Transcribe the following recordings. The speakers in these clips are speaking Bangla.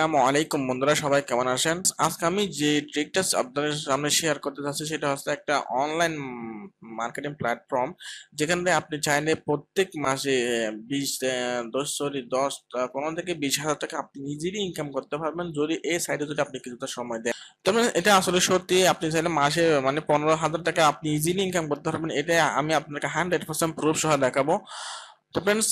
আসসালামু আলাইকুম বন্ধুরা, সবাই কেমন আছেন? আজকে আমি যে ট্রিকটা আপনাদের সামনে শেয়ার করতে যাচ্ছি, সেটা হচ্ছে একটা অনলাইন মার্কেটিং প্ল্যাটফর্ম যেখানে আপনি চাইলে প্রত্যেক মাসে বিশ দশ সরি দশ পনেরো থেকে বিশ হাজার টাকা আপনি ইজিলি ইনকাম করতে পারবেন, যদি এই সাইডে যদি আপনি কিছুটা সময় দেন। তবে এটা আসলে সত্যি, আপনি চাইলে মাসে মানে পনেরো হাজার টাকা আপনি ইজিলি ইনকাম করতে পারবেন এটা আমি আপনাকে হান্ড্রেড পার্সেন্ট প্রুফ সহ দেখাবো। তো ফ্রেন্ডস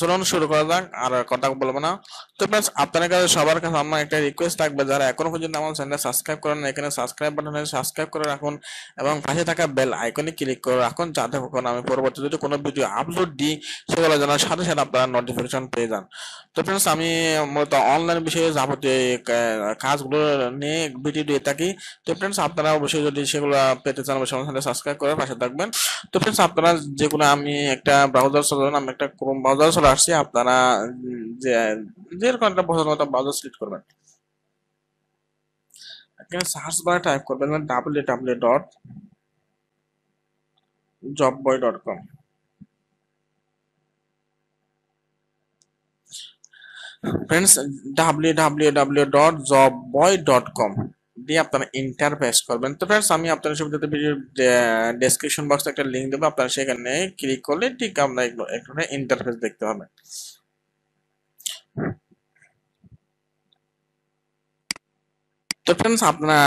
চলুন শুরু করা যাক, আর কথা বলব না। তো ফ্রেন্ডস আপনাদের কাছে সবার কাছে আমার একটা রিকোয়েস্ট থাকবে, যারা এখনও পর্যন্ত আমার চ্যানেল সাবস্ক্রাইব করেন এখানে সাবস্ক্রাইব বাটনে সাবস্ক্রাইব করে রাখুন এবং পাশে থাকা বেল আইকনে ক্লিক করে রাখুন, যাতে কখন আমি পরবর্তী যদি কোনো ভিডিও আপলোড দিই, সেগুলো জানার সাথে সাথে আপনারা নোটিফিকেশন পেয়ে যান। তো ফ্রেন্ডস আমি মূলত অনলাইন বিষয়ে যাবতীয় কাজগুলো নিয়ে ভিডিও দিয়ে থাকি। তো ফ্রেন্ডস আপনারা অবশ্যই যদি সেগুলো পেতে চান, অবশ্যই সাবস্ক্রাইব করে পাশে থাকবেন। তো ফ্রেন্ডস আপনারা যেগুলো আমি একটা ব্রাউজার চলাবেন আমি একটা ক্রোম ব্রাউজার চলে আসছি, আপনারা যে, যেরকম একটা পছন্দ মতো ব্রাউজার সিলেক্ট করবেন। এখানে সার্চ বারে টাইপ করবেন W W dot job boy dot com friends W দিয়ে আপনারা ইন্টার পেস্ট করবেন। তো ফ্রেন্ডস আমি আপনার সুবিধাতে ভিডিও ডেসক্রিপশন বক্সে একটা লিঙ্ক দেবো, আপনারা সেখানে ক্লিক করলে ঠিক আপনার একটা ইন্টারফেস দেখতে পাবেন। তো ফ্রেন্ডস আপনারা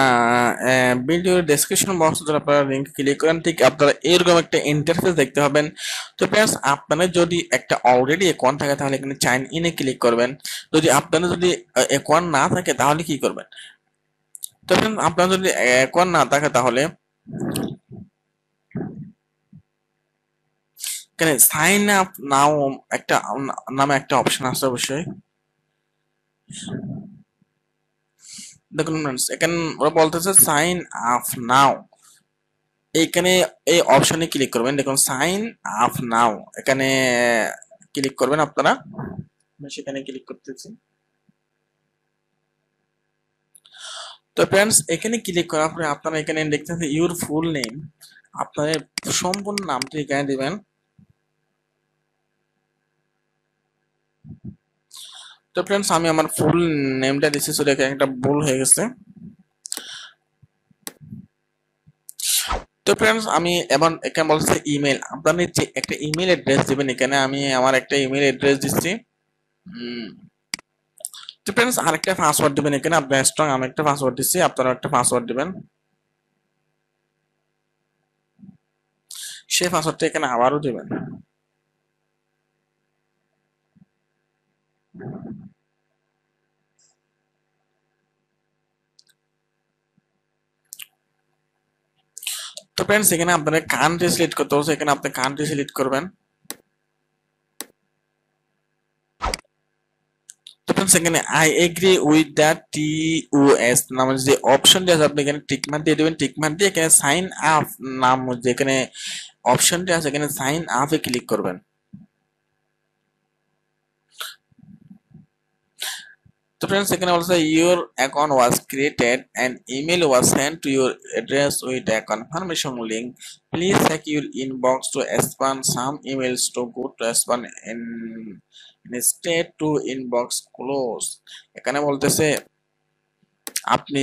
ভিডিও ডেসক্রিপশন বক্স যদি আপনারা লিঙ্ক ক্লিক করেন, ঠিক আপনারা এরকম একটা ইন্টারফেস দেখতে পাবেন। তো ফ্রেন্ডস আপনাদের যদি একটা অলরেডি অ্যাকাউন্ট থাকে, তাহলে এখানে চাইন ইনে ক্লিক করবেন। যদি আপনাদের যদি অ্যাকাউন্ট না থাকে, তাহলে কি করবেন? তো ফ্রেন্ডস আপনার যদি অ্যাকাউন্ট না থাকে তাহলে এখানে সাইন আপ নাও একটা, নামে একটা অপশন আছে অবশ্যই। দেখুন এখানে ওরা বলতেছে সাইন আপ নাও এইখানে এই অপশনে ক্লিক করবেন। দেখুন সাইন আপ নাও এখানে ক্লিক করবেন আপনারা। সেখানে ক্লিক করতেছি। তো ফ্রেন্ডস এখানে ক্লিক করার পরে আপনারা এখানে দেখতেছেন ইউর ফুল নেম আপনাদের সম্পূর্ণ নামটি এখানে দিবেন। তো ফ্রেন্ডস আমি আমার ফুল নেমটা দিচ্ছি সরি একটা ভুল হয়ে গেছে। তো ফ্রেন্ডস আমি এবার এখানে বলছে ইমেল আপনাদের যে একটা ইমেল অ্যাড্রেস দিবেন এখানে, আমি আমার একটা ইমেল অ্যাড্রেস দিচ্ছি। তো আরেকটা পাসওয়ার্ড দিবেন এখানে আপনার স্ট্রং আমি একটা পাসওয়ার্ড দিচ্ছি, আপনারা একটা পাসওয়ার্ড দিবেন। সেই পাসওয়ার্ডটা এখানে আবারও দিবেন। তো ফ্রেন্ডস এখানে আপনাদের কান্ট্রি সিলেক্ট করতে হচ্ছে, এখানে আপনি কান্ট্রি সিলেক্ট করবেন। এখানে I agree with the T O S নামের যে অপশন আছে, আপনি এখানে মার্ক দিয়ে দেবেন। মার্ক দিয়ে এখানে সাইন আপ নাম যেখানে অপশনটি আছে, এখানে সাইন আপে ক্লিক করবেন। তো you can also your account was created and email was sent to your address with a confirmation link please check your inbox to expand some emails to go to expand in in state to inbox close এখানে বলতেছে আপনি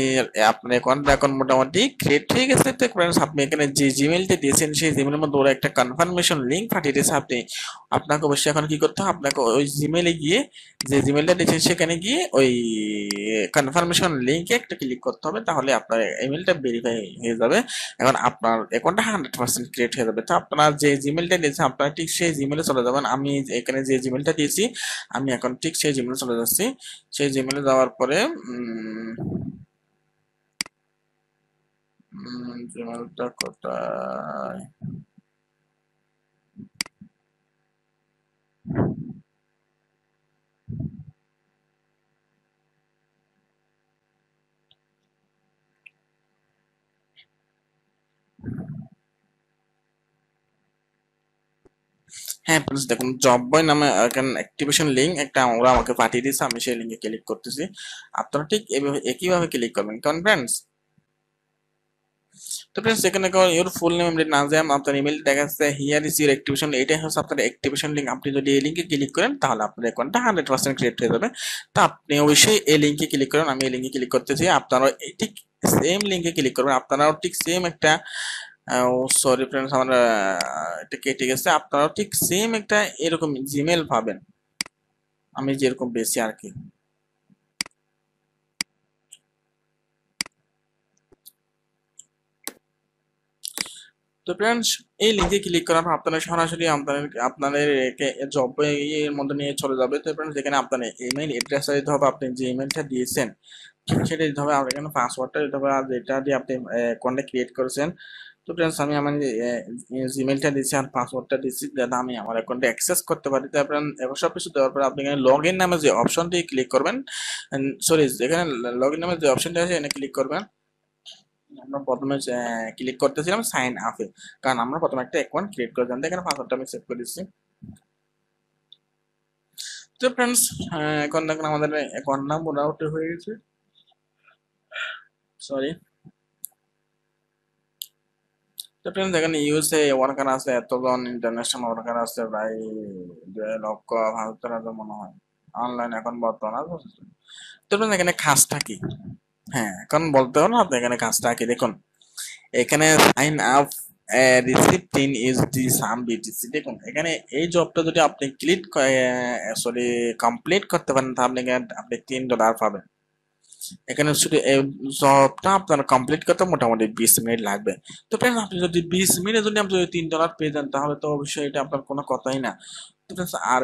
আপনার অ্যাকাউন্টটা এখন মোটামুটি ক্রিয়েট হয়ে গেছে তো ফ্রেন্ডস আপনি এখানে যে জিমেলটা দিয়েছেন, সেই জিমেলের মধ্যে ওরা একটা কনফার্মেশন লিঙ্ক পাঠিয়ে দিয়েছে আপনি। আপনাকে অবশ্যই এখন কি করতে হবে? আপনাকে ওই জিমেলে গিয়ে যে জিমেলটা দিয়েছেন, সেখানে গিয়ে ওই কনফার্মেশন লিঙ্কে একটা ক্লিক করতে হবে, তাহলে আপনার ইমেলটা ভেরিফাই হয়ে যাবে। এখন আপনার অ্যাকাউন্টটা হান্ড্রেড পার্সেন্ট ক্রিয়েট হয়ে যাবে। তো আপনার যে জিমেলটা দিয়েছেন আপনারা ঠিক সেই জিমেলে চলে যাবেন। আমি এখানে যে জিমেলটা দিয়েছি, আমি এখন ঠিক সেই জিমেলে চলে যাচ্ছি। সেই জিমেলে যাওয়ার পরে জিমেলটা কোথায় হ্যাঁ প্লিজ দেখুন জব বয় নামে এখানে অ্যাক্টিভেশন লিঙ্ক একটা ওরা আমাকে পাঠিয়ে দিয়েছে, আমি সেই লিঙ্কে ক্লিক করতেছি। আপনারা ঠিক এভাবে, একইভাবে ক্লিক করবেন। কারণ ফ্রেন্ডস তো ফ্রেন্ডস এখানে ইওর ফুল নেম নাজিম, আপনার ইমেল দেখাচ্ছে হিয়ার ইজ ইউর অ্যাক্টিভেশন এটাই হচ্ছে আপনার অ্যাক্টিভেশন লিঙ্ক আপনি যদি এই লিঙ্কে ক্লিক করেন, তাহলে আপনার অ্যাকাউন্টটা হান্ড্রেড পার্সেন্ট ক্রিয়েট হয়ে যাবে। তো আপনি অবশ্যই এই লিঙ্কে ক্লিক করেন, আমি এই লিঙ্কে ক্লিক করতেছি আপনারা ঠিক সেম লিঙ্কে ক্লিক করবেন, আপনারাও ঠিক সেম একটা সরি ফ্রেন্ডস আমার এটা কেটে গেছে, আপনারাও ঠিক সেম একটা এরকম জিমেল পাবেন। আমি যেরকম বেশি আর কি। তো ফ্রেন্ডস এই লিঙ্কে ক্লিক করার পর আপনারা সরাসরি আপনাদের আপনাদের জব এর মধ্যে নিয়ে চলে যাবে। তো ফ্রেন্ডস এখানে আপনার ইমেল অ্যাড্রেসটা দিতে হবে, আপনি যে ইমেলটা দিয়েছেন, সেটা দিতে হবে। আর এখানে পাসওয়ার্ডটা দিতে হবে আর যেটা দিয়ে আপনি অ্যাকাউন্টটা ক্রিয়েট করেছেন। তো ফ্রেন্ডস আমি আমার জিমেলটা দিচ্ছি আর পাসওয়ার্ডটা দিচ্ছি যাতে আমি আমার অ্যাকাউন্টে অ্যাক্সেস করতে পারি। তারপর এবার সব কিছু দেওয়ার পর আপনি এখানে লগ ইন নামে যে অপশনটি ক্লিক করবেন সরি এখানে লগ ইন নামে যে অপশনটা আছে, এখানে ক্লিক করবেন। আমরা প্রথমে ক্লিক করতেছিলাম সাইন আপে কারণ আমরা প্রথমে একটা অ্যাকাউন্ট ক্রিয়েট করে জানতে, এখানে পাসওয়ার্ডটা আমি সেভ করে দিচ্ছি। তো ফ্রেন্ডস এখন দেখেন আমাদের অ্যাকাউন্ট নাম মোটামুটি হয়ে গেছে। সরি তো ফ্রেন্ডস এখানে ইউএসএ ওয়ার্কার আছে, এতজন ইন্টারন্যাশনাল ওয়ার্কার আছে, প্রায় দুই লক্ষ হাজার মনে হয়। অনলাইন এখন বর্তমান তো ফ্রেন্ডস এখানে খাসটা কি? হ্যাঁ এখন বলতে হবে আপনি এখানে কাজটা কি? দেখুন, এখানে sign up receipt in use D some BTC দেখুন, এখানে এই জবটা যদি আপনি ক্লিক সরি কমপ্লিট করতে পারেন, তাহলে আপনি তিন ডলার পাবেন। এখানে শুধু এই জবটা আপনার কমপ্লিট করতে মোটামুটি বিশ মিনিট লাগবে। তো ফ্রেন্ডস আপনি যদি বিশ মিনিটে যদি আপনি তিন ডলার পেয়ে যান, তাহলে তো অবশ্যই এটা আপনার কোনো কথাই না। আর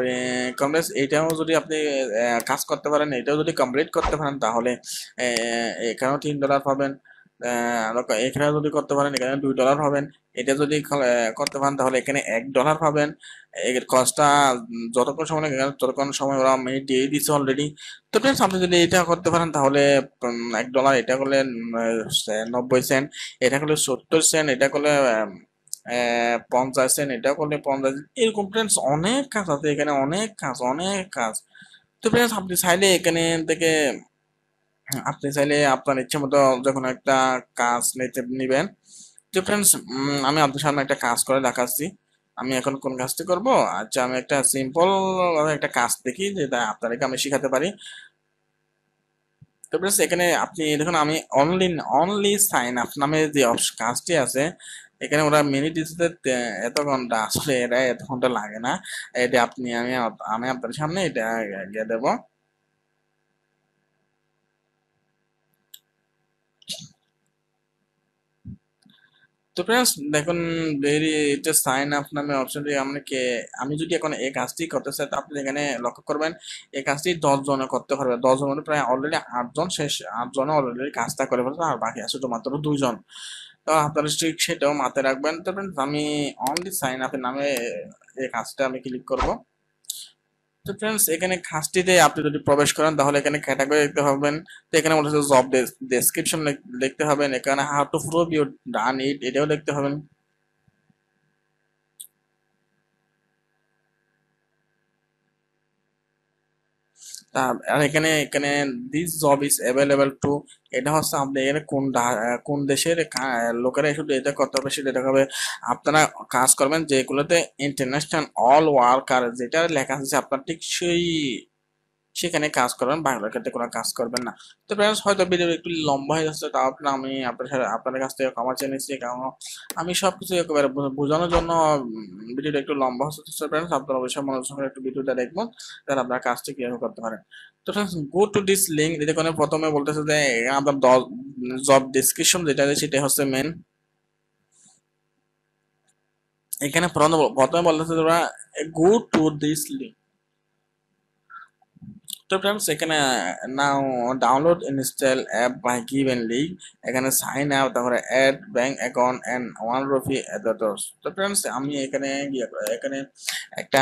কমপ্লেক্স এইটাও যদি আপনি কাজ করতে পারেন, এটাও যদি কমপ্লিট করতে পারেন, তাহলে এখানেও তিন ডলার পাবেন। এখানে যদি করতে পারেন এখানে দুই ডলার পাবেন। এটা যদি করতে পারেন, তাহলে এখানে এক ডলার পাবেন। এর কস্টটা যতক্ষণ সময় লাগে, ততক্ষণ সময় ওরা মিনিট দিয়ে দিচ্ছে অলরেডি তো ফ্রেন্ডস আপনি যদি এটা করতে পারেন, তাহলে এক ডলার এটা করলে নব্বই সেন্ট এটা করলে সত্তর সেন্ট এটা করলে পঞ্চাশ সেন্ট এটা করলে পঞ্চাশ এরকম ফ্রেন্ডস অনেক কাজ আছে এখানে, অনেক কাজ অনেক কাজ। তো ফ্রেন্ডস আপনি চাইলে এখানে থেকে, আপনি চাইলে আপনার ইচ্ছে মতো যখন একটা কাজ নিতে নিবেন, তো ফ্রেন্ডস আমি আপনার সামনে একটা কাজ করে দেখাচ্ছি। আমি এখন কোন কাজটি করব? আচ্ছা আমি একটা সিম্পল একটা কাজ দেখি, যেটা আপনাদেরকে আমি শেখাতে পারি। তো ফ্রেন্ডস এখানে আপনি, দেখুন, আমি অনলি অনলি সাইন আপ নামে যে কাজটি আছে এখানে ওরা মিনিট দিচ্ছে এত ঘণ্টা আসলে এটা এত ঘণ্টা লাগে না। এটা আপনি, আমি আমি আপনার সামনে এটা দেবো। তো ফ্রেন্ডস দেখুন ভেরি এটা সাইন আপ নামে অপশনটি আমাকে আমি যদি এখন এই কাজটি করতে চাই, তো আপনি এখানে লক্ষ্য করবেন, এই কাজটি দশ জনে করতে পারবে। দশ জনের প্রায় অলরেডি আটজন শেষ আটজনে অলরেডি কাজটা করে ফেলছে, আর বাকি আছে শুধুমাত্র দুইজন তো আপনারা ঠিক সেটাও মাথায় রাখবেন। তো আমি অনলি সাইন আপের নামে এই কাজটা আমি ক্লিক করব। তো ফ্রেন্ডস এখানে খাসটিতে আপনি যদি প্রবেশ করেন, তাহলে এখানে ক্যাটাগরি দেখতে পাবেন। তো এখানে বলেছে জব ডেসক্রিপশন দেখতে হবেন এখানে how to prove you done it এটাও দেখতে হবেন আর এখানে এখানে this job is available to এটা হচ্ছে আপনি এখানে কোন কোন দেশের লোকেরা শুধু এটা করতে হবে, সেটা দেখাবে। আপনারা কাজ করবেন যেগুলোতে ইন্টারন্যাশনাল অল ওয়ার্কার যেটা লেখা আছে আপনার ঠিক সেই সেখানে কাজ করবেন, বাংলার ক্ষেত্রে কোনো কাজ করবেন না। তো ফ্রেন্ডস হয়তো ভিডিও একটু লম্বা হয়ে যাচ্ছে, তাও আপনার আমি আপনার আপনাদের কাছ থেকে ক্ষমা চেয়ে নিচ্ছি, কারণ আমি সব কিছু একেবারে বোঝানোর জন্য ভিডিওটা একটু লম্বা হচ্ছে। ফ্রেন্ডস আপনারা অবশ্যই মনোযোগ একটু ভিডিওটা দেখবেন, তাহলে আপনার কাজটি কীভাবে করতে পারেন। তো friends go to this link যেখানে প্রথমে বলতেছে যে, আপনার জব ডিসক্রিপশন যেটা সেটা হচ্ছে মেন এখানে প্রথমে বলতেছে তোমরা গো টু দিস লিঙ্ক তো ফ্রেন্ডস এখানে now download install app by given link এখানে সাইন আপ তারপরে add bank account and one Rafi অ্যাডাটস তো ফ্রেন্ডস আমি এখানে এখানে একটা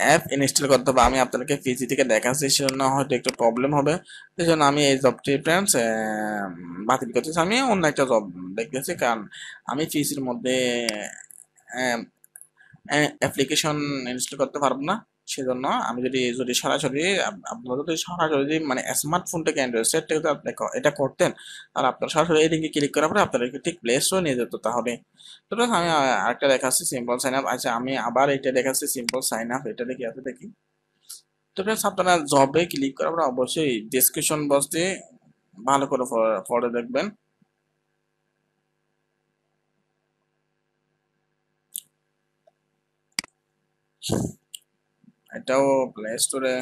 অ্যাপ ইনস্টল করতে হবে। আমি আপনাদেরকে পিসি থেকে দেখাচ্ছি সেজন্য হয়তো একটু প্রবলেম হবে। সেই জন্য আমি এই জবটি ফ্রেন্ডস বাতিল করতেছি। আমি অন্য একটা জব দেখতেছি, কারণ আমি পিসির মধ্যে অ্যাপ্লিকেশন ইনস্টল করতে পারব না। সেজন্য আমি যদি যদি সরাসরি আপ- আপনারা যদি সরাসরি মানে স্মার্টফোন থেকে অ্যান্ড্রয়েড সেট থেকে যদি আপনি এটা করতেন, আর আপনার সরাসরি এই লিঙ্কে ক্লিক করার পরে আপনাদেরকে ঠিক প্লে স্টোরে নিয়ে যেত তাহলে তো আমি আরেকটা দেখাচ্ছি সিম্পল সাইন আপ আচ্ছা আমি আবার এটা দেখাচ্ছি সিম্পল সাইন আপ এটা দেখি আছে দেখি। তো ফ্রেন্ডস আপনারা জবে ক্লিক করার পরে অবশ্যই ডিসক্রিপশন বক্সে ভালো করে পড়ে দেখবেন। এটাও প্লে স্টোরে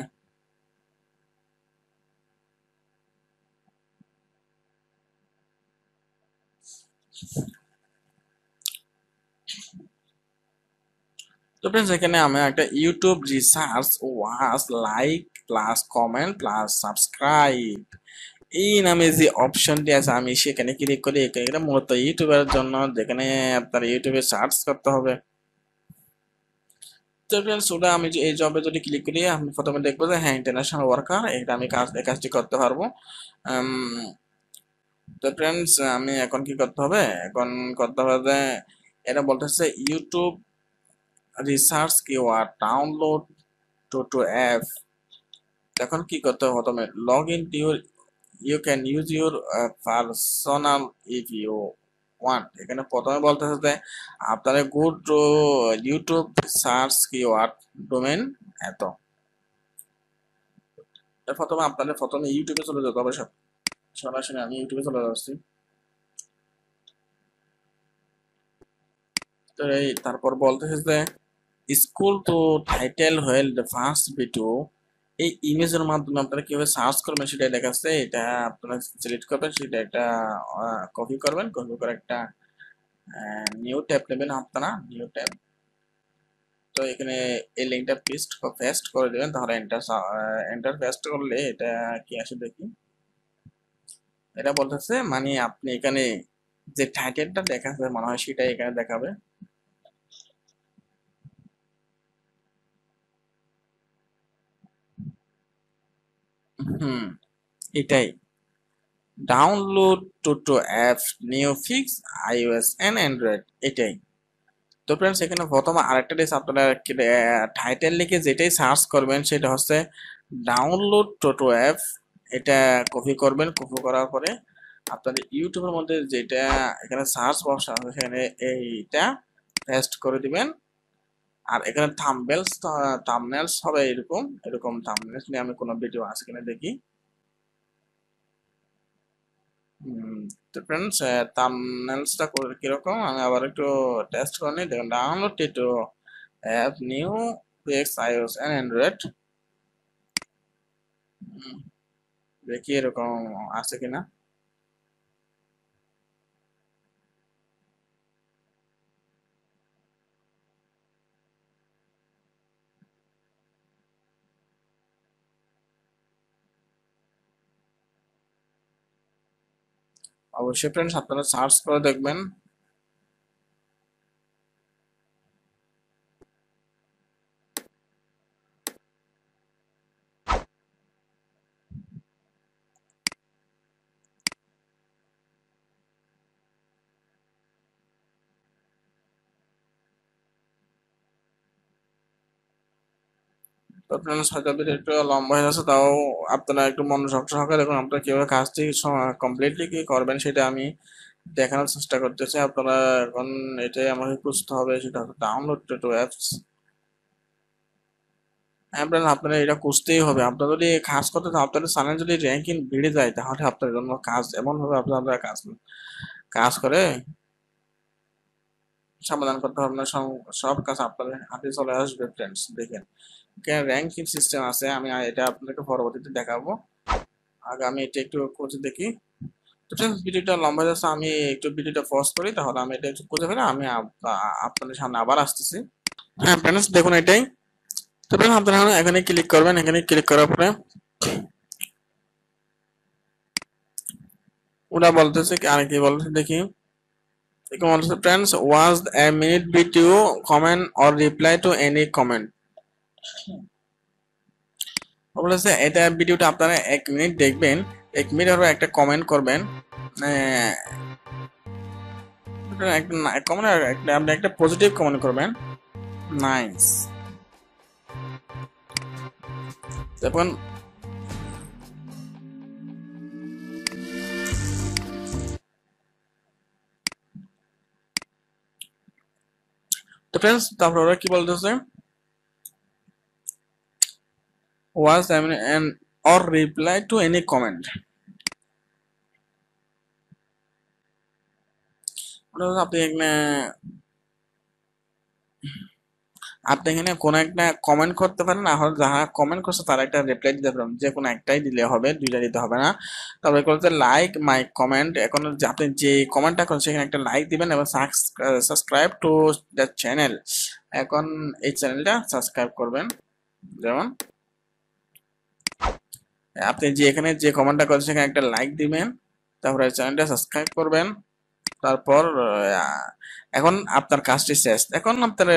তো ফ্রেন্ডস এখানে আমি একটা YouTube research watch like plus comment plus subscribe এই নামে যে অপশনটি আছে, আমি সেখানে ক্লিক করি। এটা মূলত ইউটিউবের জন্য যেখানে আপনার ইউটিউবে সার্চ করতে হবে। ফ্রেন্ডস ওটা আমি যে- এই জবে যদি ক্লিক করি, আমি প্রথমে দেখব যে হ্যাঁ ইন্টারন্যাশনাল ওয়ার্কার এটা আমি কাজ, এই কাজটি করতে পারব। তো ফ্রেন্ডস আমি এখন কি করতে হবে? এখন করতে হবে যে, এটা বলতেছে YouTube research keyword download to to app এখন কি করতে হবে? প্রথমে log in to you can use your personal if want এখানে প্রথমে বলতেছে যে আপনার good YouTube search keyword domain এত। প্রথমে আপনাদের প্রথমে ইউটিউবে চলে যেতে হবে সব। সরাসরি আমি ইউটিউবে চলে যাচ্ছি। তো তারপর বলতেছে যে school to title while the first video এই ইমেজের মাধ্যমে আপনারা কীভাবে সার্চ করবেন সেটা দেখাচ্ছে। এটা আপনারা সিলেক্ট করবেন, সেটা একটা কপি করবেন কপি করে একটা নিউ ট্যাব নেবেন আপনারা নিউ ট্যাব তো এখানে এই লিঙ্কটা পেস্ট পেস্ট করে দেবেন, তাহলে এন্টার এন্টার পেস্ট করলে এটা কি আসে দেখি? এটা বলতেছে মানে আপনি এখানে যে টাইটেলটা দেখাচ্ছে মনে হয় সেটাই এখানে দেখাবে। হুম, এটাই। Download Toto app new fix iOS and Android এটাই। তো ফ্রেন্ডস এখানে প্রথমে আরেকটা ডিস আপনারা টাইটেল লিখে যেটাই সার্চ করবেন, সেটা হচ্ছে ডাউনলোড টোটো অ্যাপ এটা কপি করবেন কপি করার পরে আপনাদের ইউটিউবের মধ্যে যেটা এখানে সার্চ বক্স আছে, সেখানে এইটা পেস্ট করে দিবেন। আর এখানে থাম্বেলস থাম্বনেলস হবে এরকম এরকম থাম্বনেলস নিয়ে আমি কোনো ভিডিও আছে কিনা দেখি। ফ্রেন্ডস থাম্বনেলসটা কীরকম? আমি আবার একটু টেস্ট করে নিই। দেখুন download Tito app new fix iOS and Android দেখি এরকম আছে কিনা। অবশ্যই ফ্রেন্ডস আপনারা সার্চ করে দেখবেন তো ফ্রেন্ডস হয়তো একটু লম্বা হয়ে যাচ্ছে, তাও আপনারা একটু মনোযোগ সহকারে দেখুন, আপনারা কীভাবে কাজটি কমপ্লিটলি কি করবেন সেটা আমি দেখানোর চেষ্টা করতেছি। আপনারা এখন এটাই আমাকে খুঁজতে হবে, সেটা ডাউনলোড টু অ্যাপস আপনারা আপনারা এটা খুঁজতেই হবে। আপনারা যদি কাজ করতে আপনাদের চ্যানেল যদি র্যাঙ্কিং বেড়ে যায়, তাহলে আপনার জন্য কাজ এমন ভাবে আপনারা কাজ কাজ করে সমাধান করতে হবে। না সব কাজ আপনাদের হাতে চলে আসবে ফ্রেন্ডস দেখেন। র্যাঙ্কিং সিস্টেম আছে। আমি এটা আপনাকে পরবর্তীতে দেখাবো। আগে আমি এটা একটু খুঁজে দেখি। ভিডিওটা লম্বা যাচ্ছে, আমি একটু ভিডিওটা পজ করি, তাহলে আমি এটা একটু খুঁজে ফেলে আমি আপনাদের সামনে আবার আসতেছি। হ্যাঁ ফ্রেন্ডস দেখুন এটাই। তো আপনারা এখানে ক্লিক করবেন, এখানে ক্লিক করার পরে ওরা বলতেছে আর কি বলতেছে দেখি। বলতেছে friends was a minute video comment or reply to any comment বলেছে এটা ভিডিওটা আপনারা এক মিনিট দেখবেন। এক মিনিট পর একটা কমেন্ট করবেন। কমেন্ট আপনি একটা পজিটিভ কমেন্ট করবেন। নাইস এখন তো ফ্রেন্ডস তারপর ওরা কি বলতেছে? Was I mean, and or reply to any comment. আপনি এখানে আপনি এখানে কোনো একটা কমেন্ট করতে পারেন না হলে যারা কমেন্ট করছে তারা একটা রিপ্লাই দিতে পারেন। যে কোনো একটাই দিলে হবে দুইটা দিতে হবে না। তারপরে করতে লাইক মাই কমেন্ট এখন আপনি যে কমেন্টটা করেন সেখানে একটা লাইক দিবেন এবং সাবস্ক্রাইব টু দ্য চ্যানেল এখন এই চ্যানেলটা সাবস্ক্রাইব করবেন। যেমন আপনি যে এখানে যে কমেন্টটা করেন সেখানে একটা লাইক দিবেন, তারপরে চ্যানেলটা সাবস্ক্রাইব করবেন, তারপর এখন আপনার কাজটি শেষ। এখন আপনার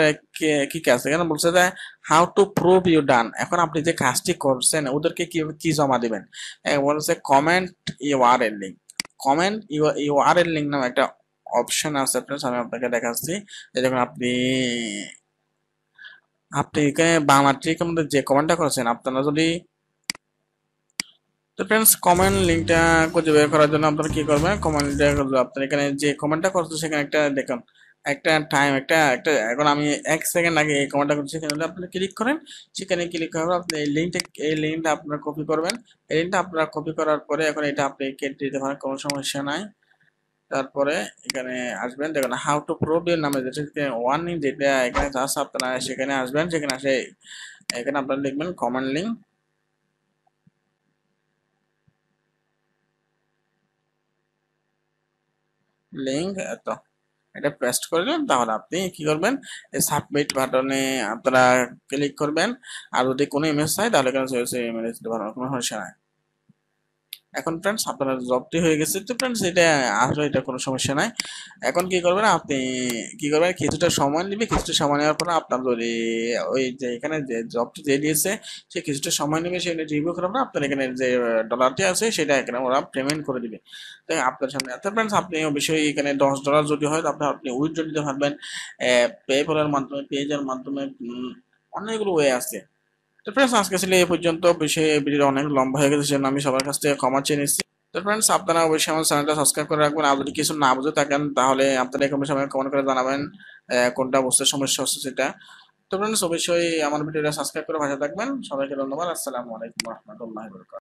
কি কাজ? এখানে বলছে যে how to prove you done এখন আপনি যে কাজটি করছেন, ওদেরকে কি কি জমা দিবেন? বলছে কমেন্ট ইউ আর এর link comment you you are এর লিঙ্ক নামে একটা অপশন আছে ফ্রেন্ডস আমি আপনাকে দেখাচ্ছি। যখন আপনি আপনি এখানে আমাদের যে কমেন্টটা করেছেন, আপনারা যদি তো ফ্রেন্ডস কমেন্ট লিঙ্কটা খুঁজে বের করার জন্য আপনারা কি করবেন? কমেন্ট লিঙ্কটা আপনার এখানে যে কমেন্টটা করছে, সেখানে একটা দেখুন, একটা টাইম একটা একটা, এখন আমি এক সেকেন্ড আগে এই কমেন্টটা করছি, সেখানে আপনি ক্লিক করেন। সেখানে ক্লিক করার আপনি এই লিঙ্কটা এই লিঙ্কটা আপনারা কপি করবেন। এই লিঙ্কটা আপনারা কপি করার পরে এখন এটা আপনি কেটে দিতে পারেন, কোনো সমস্যা নাই। তারপরে এখানে আসবেন, দেখুন হাউ টু প্রুভ এর নামে যেটা ওয়ার্নিং যেটা, এখানে আছে আপনারা সেখানে আসবেন, সেখানে আসে, এখানে আপনারা লিখবেন কমেন্ট লিঙ্ক লিঙ্ক এত এটা পেস্ট করলেন তাহলে আপনি কি করবেন? এই সাবমিট বাটনে আপনারা ক্লিক করবেন। আর যদি কোনো ইমেজ চাই, তাহলে কেন সেই ইমেজ কোনো সমস্যা নাই। এখন ফ্রেন্ডস আপনার জবটি হয়ে গেছে। তো ফ্রেন্ডস এটা আসলে এটা কোনো সমস্যা নাই। এখন কি করবেন, আপনি কি করবেন, কিছুটা সময় নেবে, কিছুটা সময় নেওয়ার পরে আপনার যদি ওই যে এখানে যে জবটি দিয়ে দিয়েছে, সে কিছুটা সময় নেবে সেটা রিভিউ করার পর আপনার এখানে যে ডলারটি আছে, সেটা এখানে ওরা পেমেন্ট করে দিবে। তো আপনার সামনে, তো ফ্রেন্ডস আপনি অবশ্যই এখানে দশ ডলার যদি হয় তাহলে আপনি উইথড্র দিতে পারবেন। পেপলের মাধ্যমে পেজের মাধ্যমে অনেকগুলো ওয়ে আছে। তো ফ্রেন্ডস আজকে ছিল এই পর্যন্ত। বিষয়ে ভিডিও অনেক লম্বা হয়ে গেছে আমি সবার কাছ থেকে ক্ষমা চেয়ে নিচ্ছি। তো ফ্রেন্ডস আপনারা অবশ্যই আমার চ্যানেলটা সাবস্ক্রাইব করে রাখবেন। আর যদি কিছু না বুঝে থাকেন, তাহলে আপনারা এই সময় কমেন্ট করে জানাবেন কোনটা বুঝতে সমস্যা হচ্ছে সেটা। তো ফ্রেন্ডস অবশ্যই আমার ভিডিওটা সাবস্ক্রাইব করে ভাষা থাকবেন। সবাইকে ধন্যবাদ। আসসালামু আলাইকুম রহমতুল্লাহ